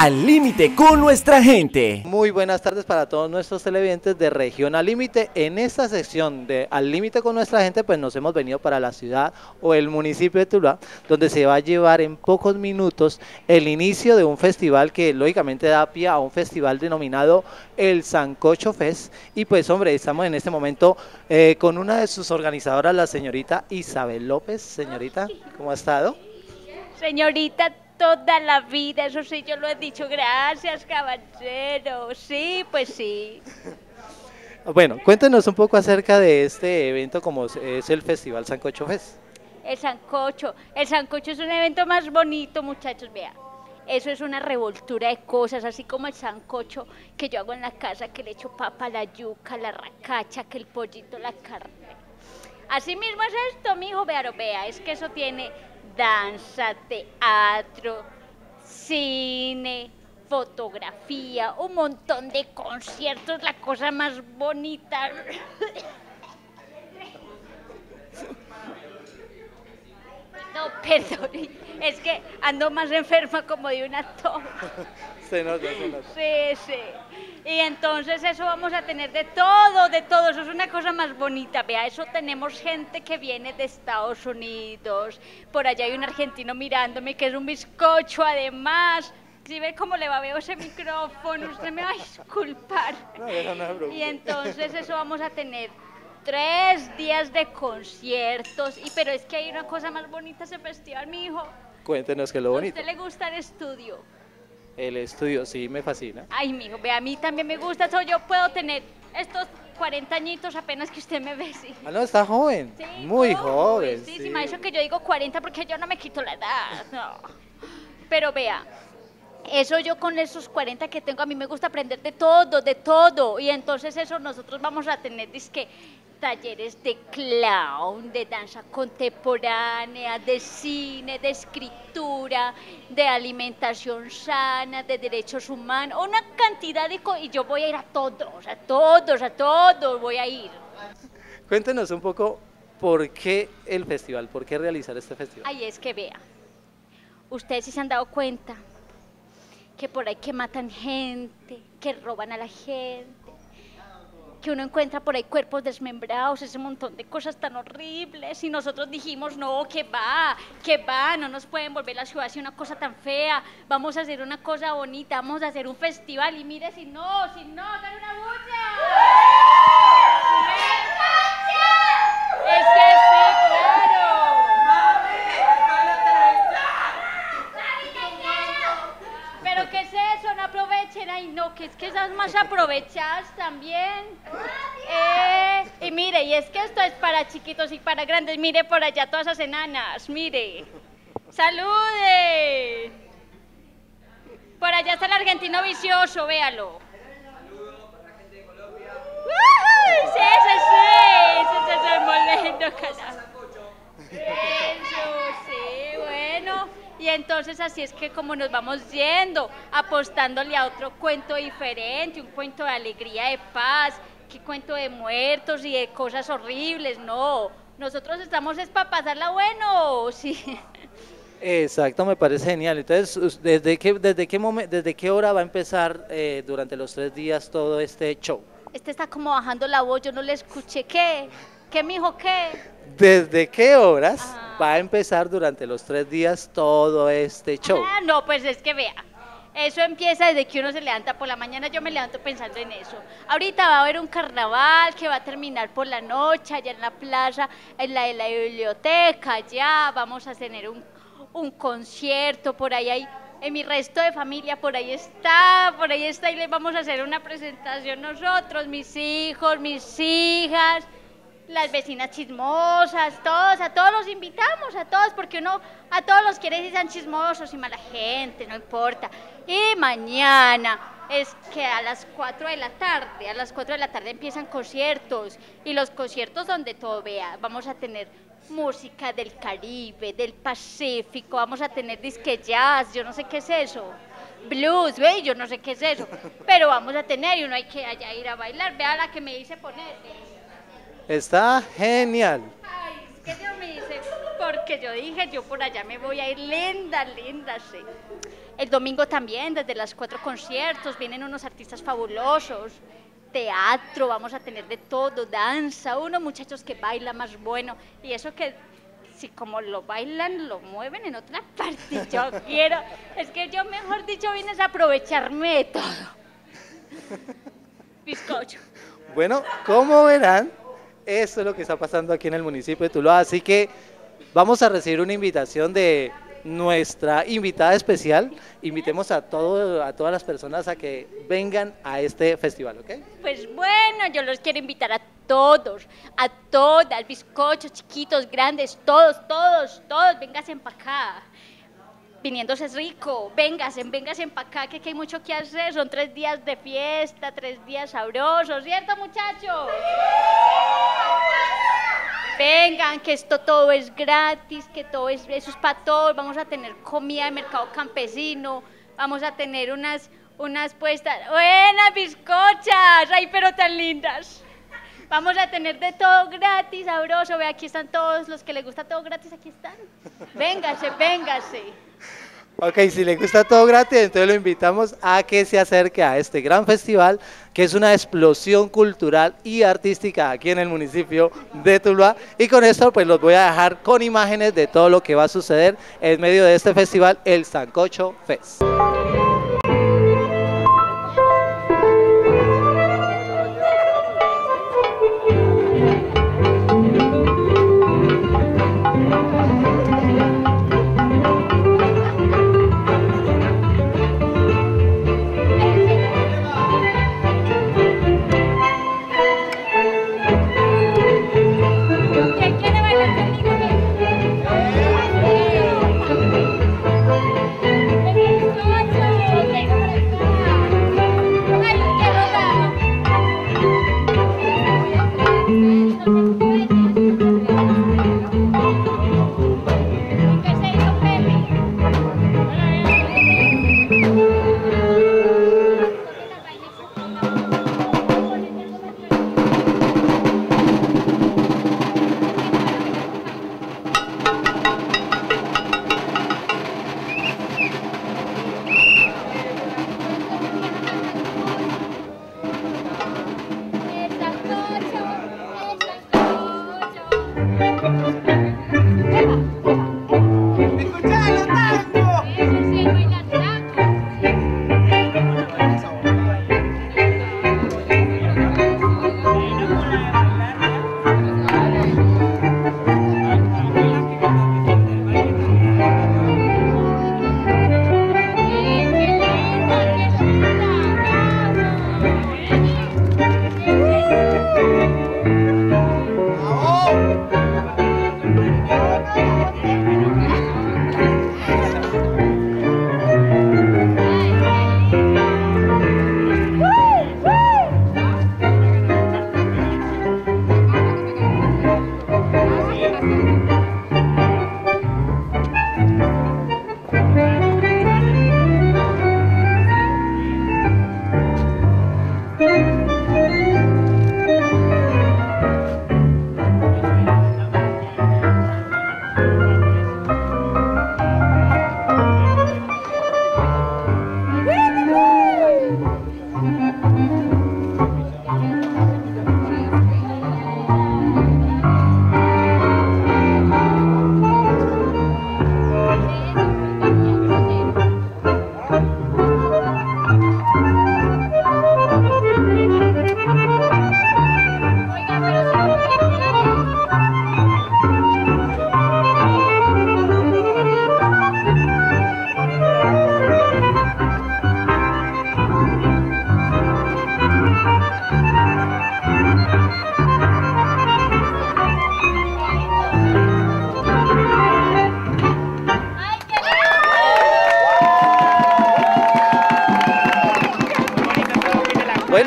Al límite con nuestra gente. Muy buenas tardes para todos nuestros televidentes de Región Al Límite. En esta sección de Al Límite con nuestra gente, pues nos hemos venido para la ciudad o el municipio de Tuluá, donde se va a llevar en pocos minutos el inicio de un festival que lógicamente da pie a un festival denominado el Sancocho Fest. Y pues hombre, estamos en este momento eh, con una de sus organizadoras, la señorita Isabel López. Señorita, ¿cómo ha estado? Señorita, toda la vida, eso sí, yo lo he dicho, gracias, caballero. Sí, pues sí. Bueno, cuéntenos un poco acerca de este evento como es el Festival Sancocho Fest. El sancocho, el sancocho es un evento más bonito, muchachos, vea. Eso es una revoltura de cosas, así como el sancocho que yo hago en la casa, que le echo papa, la yuca, la racacha, que el pollito, la carne. Así mismo es esto, mijo, vea, vea, es que eso tiene danza, teatro, cine, fotografía, un montón de conciertos, la cosa más bonita. No, perdón, es que ando más enferma como de una tos. Se nota, se nota. Sí, sí. Y entonces eso vamos a tener de todo, de todo. Eso es una cosa más bonita. Vea, eso tenemos gente que viene de Estados Unidos. Por allá hay un argentino mirándome que es un bizcocho además. Si ve cómo le va, veo ese micrófono, usted me va a disculpar. No, no, no. Y entonces eso vamos a tener tres días de conciertos. Y pero es que hay una cosa más bonita ese festival, mi hijo. Cuéntenos qué es lo ¿A bonito. usted le gusta el estudio? El estudio sí me fascina. Ay, mijo, ve, a mí también me gusta eso. Yo puedo tener estos 40 añitos apenas que usted me ve, sí. Ah, no, está joven. Sí, Muy no, joven. Sí, dicho que yo digo 40 porque yo no me quito la edad. No. Pero vea, eso yo con esos 40 que tengo, a mí me gusta aprender de todo, de todo. Y entonces eso nosotros vamos a tener, dizque, talleres de clown, de danza contemporánea, de cine, de escritura, de alimentación sana, de derechos humanos, una cantidad de cosas. Y yo voy a ir a todos, a todos, a todos voy a ir. Cuéntenos un poco por qué el festival, por qué realizar este festival. Ay, es que vea, ustedes sí se han dado cuenta que por ahí que matan gente, que roban a la gente, que uno encuentra por ahí cuerpos desmembrados, ese montón de cosas tan horribles. Y nosotros dijimos, no, que va, que va, no nos pueden volver la ciudad así una cosa tan fea, vamos a hacer una cosa bonita, vamos a hacer un festival. Y mire, si no, si no, dale una bulla. Es que sí, Ay, no, que es que esas más aprovechadas también. Eh, y mire, y es que esto es para chiquitos y para grandes. Mire por allá todas esas enanas, mire. ¡Salude! Por allá está el argentino vicioso, véalo. ¡Uy! Sí, ese sí, ese ese es molendo, carajo. Eso, sí, bueno. Y entonces así es que como nos vamos yendo, apostándole a otro cuento diferente, un cuento de alegría, de paz, que cuento de muertos y de cosas horribles, no. Nosotros estamos es para pasarla bueno, sí. Exacto, me parece genial. Entonces, ¿desde qué, desde qué, momen- desde qué hora va a empezar eh, durante los tres días todo este show? Este está como bajando la voz, yo no le escuché. ¿Qué? ¿Qué, mijo, qué? ¿Desde qué horas Ajá. Va a empezar durante los tres días todo este show? Ah, no, pues es que vea. Eso empieza desde que uno se levanta por la mañana, yo me levanto pensando en eso. Ahorita va a haber un carnaval que va a terminar por la noche, allá en la plaza, en la de la biblioteca, allá vamos a tener un, un concierto, por ahí hay, en mi resto de familia, por ahí está, por ahí está, y les vamos a hacer una presentación nosotros, mis hijos, mis hijas, las vecinas chismosas, todos, a todos los invitamos, a todos, porque uno a todos los quiere decir sean chismosos y mala gente, no importa. Y mañana es que a las 4 de la tarde, a las 4 de la tarde empiezan conciertos y los conciertos donde todo vea, vamos a tener música del Caribe, del Pacífico, vamos a tener disque jazz, yo no sé qué es eso. Blues, ve, yo no sé qué es eso, pero vamos a tener y uno hay que allá ir a bailar. Vea la que me dice poner. Está genial. Ay, es que Dios me dice, porque yo dije, yo por allá me voy a ir linda, linda, sí. El domingo también, desde las cuatro conciertos, vienen unos artistas fabulosos. Teatro, vamos a tener de todo, danza, unos muchachos que bailan más bueno. Y eso que si como lo bailan, lo mueven en otra parte. Yo quiero, es que yo mejor dicho vine a aprovecharme de todo. Bizcocho. Bueno, como verán, eso es lo que está pasando aquí en el municipio de Tuluá. Así que vamos a recibir una invitación de nuestra invitada especial. Invitemos a, todo, a todas las personas a que vengan a este festival, ¿ok? Pues bueno, yo los quiero invitar a todos, a todas, bizcochos, chiquitos, grandes, todos, todos, todos, vénganse para acá. Viniéndose es rico, vénganse, vénganse para acá, que hay mucho que hacer, son tres días de fiesta, tres días sabrosos, ¿cierto muchachos? Vengan, que esto todo es gratis, que todo es, es para todos, vamos a tener comida de mercado campesino, vamos a tener unas, unas puestas, buenas bizcochas, ay pero tan lindas. Vamos a tener de todo gratis, sabroso. Ve, aquí están todos los que les gusta todo gratis, aquí están. Véngase, véngase. Ok, si le gusta todo gratis, entonces lo invitamos a que se acerque a este gran festival, que es una explosión cultural y artística aquí en el municipio de Tuluá. Y con esto, pues los voy a dejar con imágenes de todo lo que va a suceder en medio de este festival, el Sancocho Fest.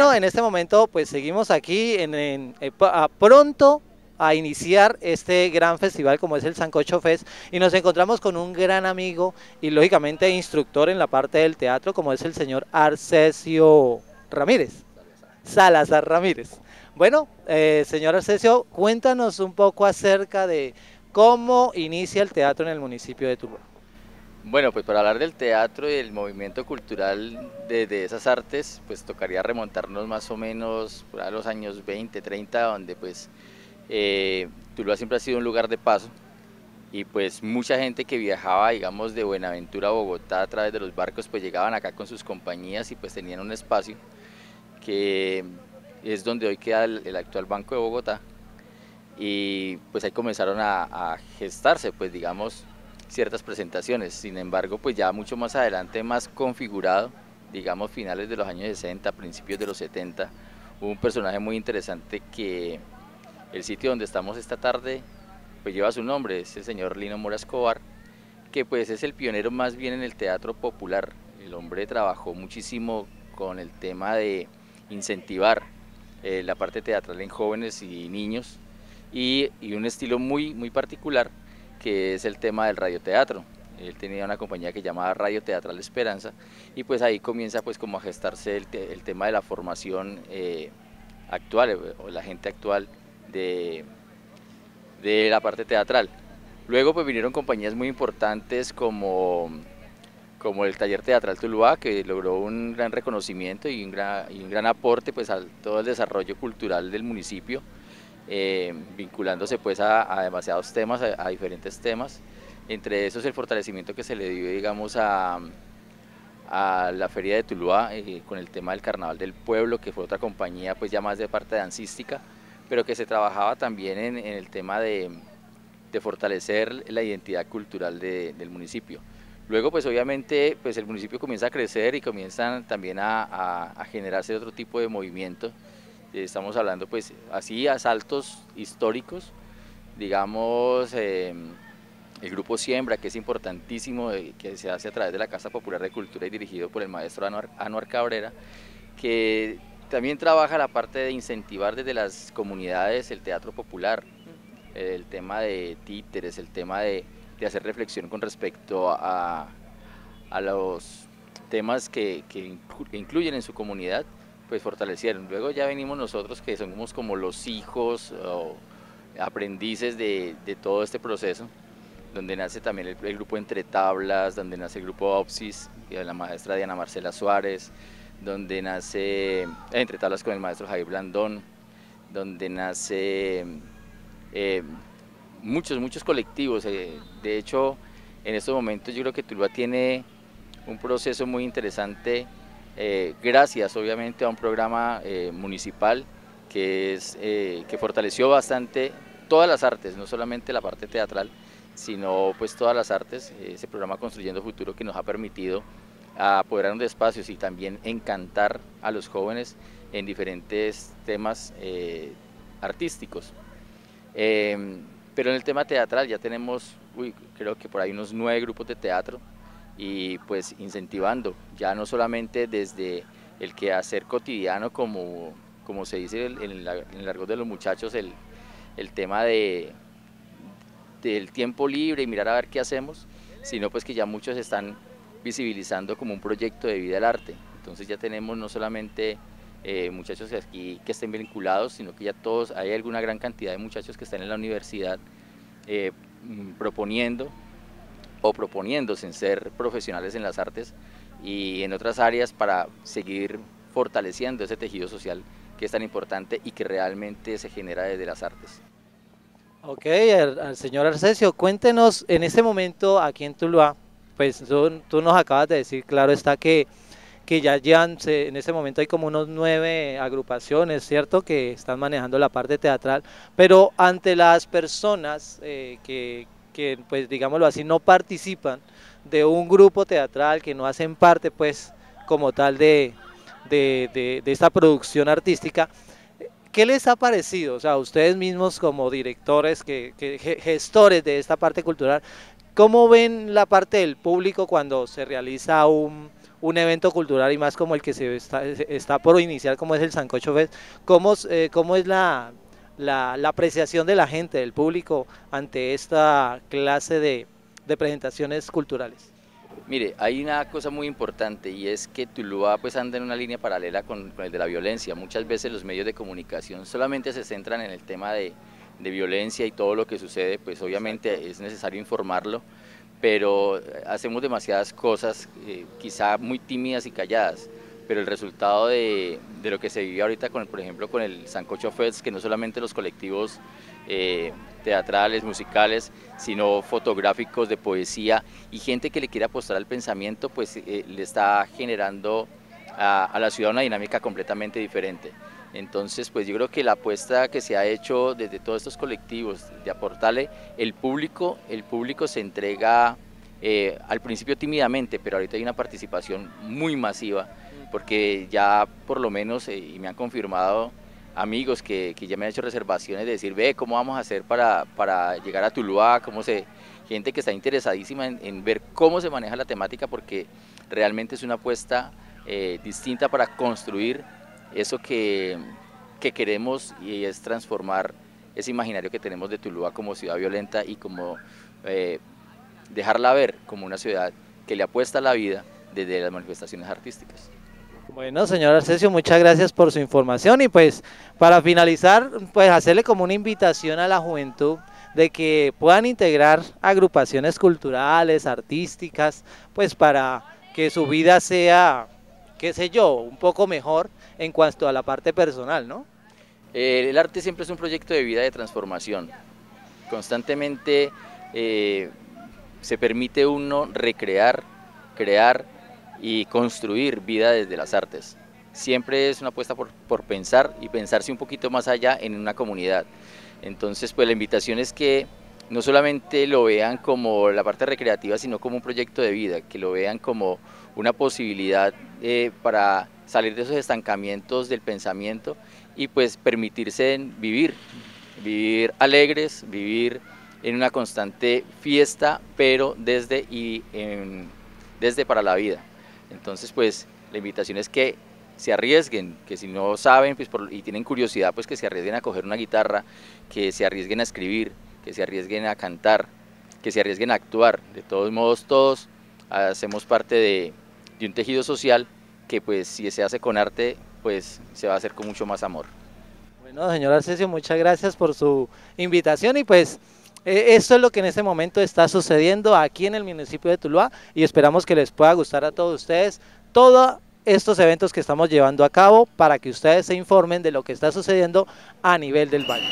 Bueno, en este momento pues seguimos aquí en, a pronto a iniciar este gran festival como es el Sancocho Fest y nos encontramos con un gran amigo y lógicamente instructor en la parte del teatro como es el señor Arcesio Ramírez, Salazar Ramírez. Bueno, eh, señor Arcesio, cuéntanos un poco acerca de ¿Cómo inicia el teatro en el municipio de Tuluá? Bueno, pues para hablar del teatro y del movimiento cultural de, esas artes, pues tocaría remontarnos más o menos a los años 20, 30, donde pues eh, Tuluá siempre ha sido un lugar de paso. Y pues mucha gente que viajaba, digamos, de Buenaventura a Bogotá a través de los barcos, pues llegaban acá con sus compañías y pues tenían un espacio que es donde hoy queda el actual Banco de Bogotá, y pues ahí comenzaron a, gestarse, pues digamos, ciertas presentaciones. Sin embargo, pues ya mucho más adelante, más configurado, digamos finales de los años 60, principios de los 70, hubo un personaje muy interesante que el sitio donde estamos esta tarde, pues lleva su nombre, es el señor Lino Mora Escobar, que pues es el pionero más bien en el teatro popular. El hombre trabajó muchísimo con el tema de incentivar eh, la parte teatral en jóvenes y niños y, un estilo muy, muy particular que es el tema del radioteatro. Él tenía una compañía que llamaba Radio Teatral Esperanza y pues ahí comienza pues como a gestarse el, tema de la formación eh, actual eh, o la gente actual de, de la parte teatral. Luego pues vinieron compañías muy importantes como, como el Taller Teatral Tuluá, que logró un gran reconocimiento y un gran, un gran aporte pues a todo el desarrollo cultural del municipio. Eh, vinculándose pues a, demasiados temas, a, diferentes temas. Entre esos el fortalecimiento que se le dio, digamos, a, a la Feria de Tuluá eh, con el tema del Carnaval del Pueblo, que fue otra compañía pues ya más de parte dancística, pero que se trabajaba también en, el tema de, de, fortalecer la identidad cultural del municipio. Luego, pues obviamente, pues el municipio comienza a crecer y comienzan también a, a generarse otro tipo de movimientos estamos hablando pues así a saltos históricos, digamos em, el grupo Siembra, que es importantísimo, eh, que se hace a través de la Casa Popular de Cultura y dirigido por el maestro Anuar, Cabrera, que también trabaja la parte de incentivar desde las comunidades el teatro popular, el tema de títeres, el tema de, hacer reflexión con respecto a, los temas que incluyen en su comunidad pues fortalecieron. Luego ya venimos nosotros que somos como los hijos o aprendices de, todo este proceso, donde nace también el, grupo Entre Tablas, donde nace el grupo OPSIS, de la maestra Diana Marcela Suárez, donde nace Entre Tablas con el maestro Javier Blandón, donde nace eh, muchos, muchos colectivos. Eh, de hecho, en estos momentos yo creo que Tuluá tiene un proceso muy interesante eh, gracias obviamente a un programa eh, municipal que, es, eh, que fortaleció bastante todas las artes, no solamente la parte teatral, sino pues todas las artes, ese programa Construyendo Futuro que nos ha permitido apoderarnos de espacios y también encantar a los jóvenes en diferentes temas artísticos. pero en el tema teatral ya tenemos, creo que por ahí unos nueve grupos de teatro, y pues incentivando, ya no solamente desde el quehacer cotidiano como, como se dice en, el, largo de los muchachos, el, el tema de, del tiempo libre y mirar a ver qué hacemos, sino pues que ya muchos están visibilizando como un proyecto de vida el arte. Entonces ya tenemos no solamente eh, muchachos aquí que estén vinculados, sino que ya todos, hay alguna gran cantidad de muchachos que están en la universidad eh, proponiendo o proponiéndose en ser profesionales en las artes y en otras áreas para seguir fortaleciendo ese tejido social que es tan importante y que realmente se genera desde las artes. Ok, al señor Arcesio, cuéntenos en este momento aquí en Tuluá, pues tú, nos acabas de decir, claro está que, que ya llevan, en este momento hay como unos nueve agrupaciones, ¿cierto? Que están manejando la parte teatral, pero ante las personas eh, que, que pues digámoslo así no participan de un grupo teatral, que no hacen parte pues como tal de, de, esta producción artística, ¿qué les ha parecido? O sea, ustedes mismos como directores, que, gestores de esta parte cultural, ¿cómo ven la parte del público cuando se realiza un, un evento cultural y más como el que se está, está por iniciar, como es el Sancocho Fest? ¿Cómo, eh, cómo es la, la, apreciación de la gente, del público, ante esta clase de, presentaciones culturales? Mire, hay una cosa muy importante y es que Tuluá pues anda en una línea paralela con, el de la violencia. Muchas veces los medios de comunicación solamente se centran en el tema de, violencia y todo lo que sucede, pues obviamente es necesario informarlo, pero hacemos demasiadas cosas, eh, quizá muy tímidas y calladas, pero el resultado de, lo que se vive ahorita, con, por ejemplo, con el Sancocho Fest, que no solamente los colectivos eh, teatrales, musicales, sino fotográficos, de poesía, y gente que le quiere apostar al pensamiento, pues eh, le está generando a, a la ciudad una dinámica completamente diferente. Entonces, pues yo creo que la apuesta que se ha hecho desde todos estos colectivos de aportarle el público, el público se entrega eh, al principio tímidamente, pero ahorita hay una participación muy masiva, porque ya por lo menos, eh, y me han confirmado amigos que, ya me han hecho reservaciones de decir, ve, ¿cómo vamos a hacer para, para llegar a Tuluá? ¿Cómo se...? Gente que está interesadísima en, ver cómo se maneja la temática, porque realmente es una apuesta eh, distinta para construir eso que, queremos y es transformar ese imaginario que tenemos de Tuluá como ciudad violenta y como eh, dejarla ver como una ciudad que le apuesta la vida desde las manifestaciones artísticas. Bueno, señor Arcesio, muchas gracias por su información y pues para finalizar, pues hacerle como una invitación a la juventud de que puedan integrar agrupaciones culturales, artísticas, pues para que su vida sea, qué sé yo, un poco mejor en cuanto a la parte personal, ¿no? Eh, el arte siempre es un proyecto de vida de transformación. Constantemente eh, se permite uno recrear, crear y construir vida desde las artes. Siempre es una apuesta por, por pensar y pensarse un poquito más allá en una comunidad. Entonces, pues la invitación es que no solamente lo vean como la parte recreativa, sino como un proyecto de vida, que lo vean como una posibilidad eh, para salir de esos estancamientos del pensamiento y pues permitirse vivir, vivir alegres, vivir en una constante fiesta, pero desde y desde para la vida. Entonces pues la invitación es que se arriesguen, que si no saben pues, y tienen curiosidad, pues que se arriesguen a coger una guitarra, que se arriesguen a escribir, que se arriesguen a cantar, que se arriesguen a actuar. De todos modos, todos hacemos parte de, un tejido social que pues si se hace con arte, pues se va a hacer con mucho más amor. Bueno, señor Arcesio, muchas gracias por su invitación y pues e, Esto es lo que en este momento está sucediendo aquí en el municipio de Tuluá y esperamos que les pueda gustar a todos ustedes todos estos eventos que estamos llevando a cabo para que ustedes se informen de lo que está sucediendo a nivel del valle.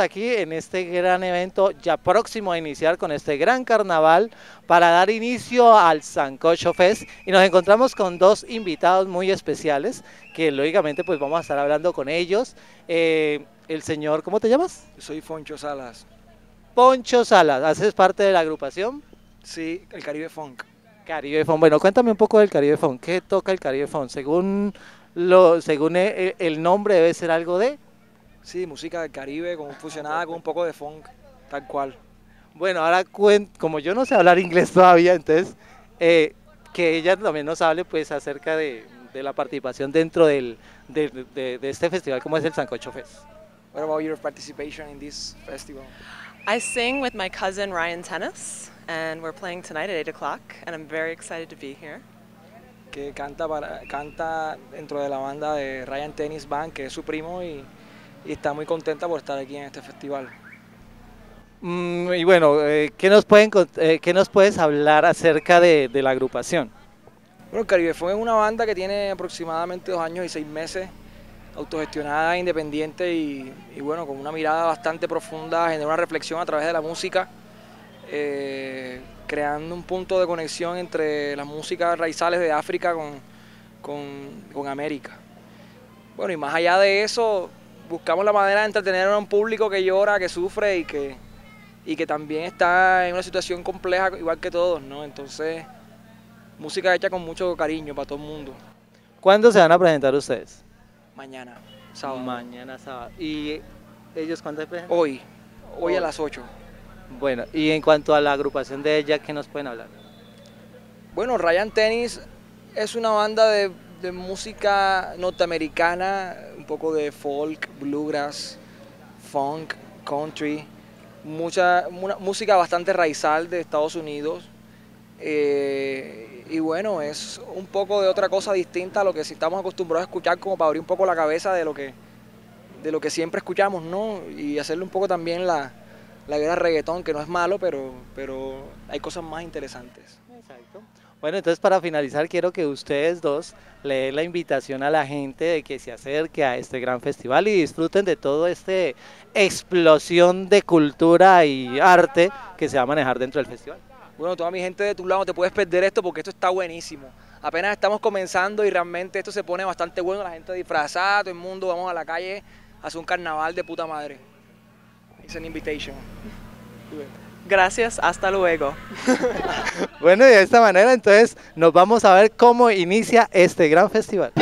Aquí en este gran evento, ya próximo a iniciar con este gran carnaval, para dar inicio al Sancocho Fest. Y nos encontramos con dos invitados muy especiales, que lógicamente pues vamos a estar hablando con ellos. Eh, el señor, ¿cómo te llamas? Soy Foncho Salas. Poncho Salas, ¿haces parte de la agrupación? Sí, el Caribe Funk. Caribe Funk. Bueno, cuéntame un poco del Caribe Funk. ¿Qué toca el Caribe Funk? Según, lo, según e- el nombre debe ser algo de... Sí, música del Caribe con, fusionada con un poco de funk, tal cual. Bueno, ahora cuen- como yo no sé hablar inglés todavía, entonces eh, que ella también nos hable pues acerca de, de la participación dentro del, de, de- de este festival como es el Sancocho Fest. What about your participation in this festival? I sing with my cousin Ryan Tennis, and we're playing tonight at 8 o'clock, and I'm very excited to be here. Que canta, para, canta dentro de la banda de Ryan Tennis Band, que es su primo, y, y está muy contenta por estar aquí en este festival. Mm, y bueno, eh, ¿qué, nos pueden, eh, ¿qué nos puedes hablar acerca de, de la agrupación? Bueno, el Caribe Funk es una banda que tiene aproximadamente dos años y seis meses, autogestionada, independiente y, y bueno, con una mirada bastante profunda, genera una reflexión a través de la música, eh, creando un punto de conexión entre las músicas raizales de África con, con, con América. Bueno, y más allá de eso, buscamos la manera de entretener a un público que llora, que sufre y que, y que también está en una situación compleja igual que todos, ¿no? Entonces, música hecha con mucho cariño para todo el mundo. ¿Cuándo se van a presentar ustedes? Mañana, sábado. Mañana sábado. ¿Y ellos cuándo se presentan? Hoy, hoy Hoy. a las 8. Bueno, y en cuanto a la agrupación de ella, ¿qué nos pueden hablar? Bueno, Ryan Tennis es una banda de, de música norteamericana, poco de folk, bluegrass, funk, country, mucha una música bastante raizal de Estados Unidos. Eh, y bueno, es un poco de otra cosa distinta a lo que sí estamos acostumbrados a escuchar, como para abrir un poco la cabeza de lo que, de lo que siempre escuchamos, ¿no? Y hacerle un poco también la, la guerra reggaetón, que no es malo, pero, pero hay cosas más interesantes. Exacto. Bueno, entonces para finalizar quiero que ustedes dos le den la invitación a la gente de que se acerque a este gran festival y disfruten de todo este explosión de cultura y arte que se va a manejar dentro del festival. Bueno, toda mi gente de tu lado, no te puedes perder esto porque esto está buenísimo. Apenas estamos comenzando y realmente esto se pone bastante bueno, la gente disfrazada, todo el mundo, vamos a la calle a hacer un carnaval de puta madre. It's an invitation. Gracias, hasta luego. Bueno, y de esta manera entonces nos vamos a ver cómo inicia este gran festival.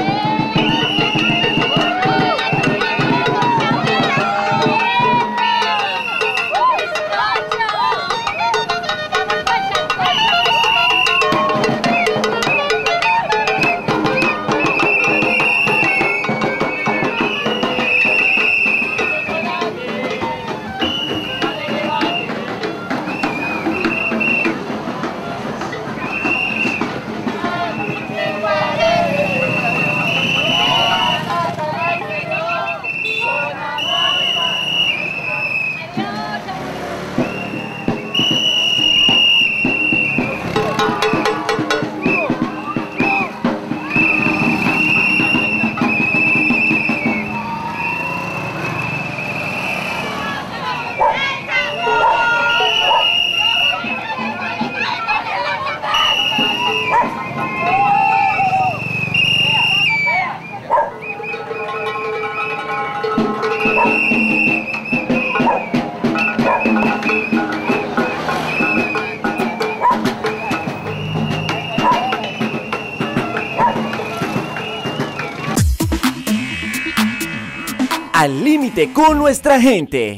Con nuestra gente.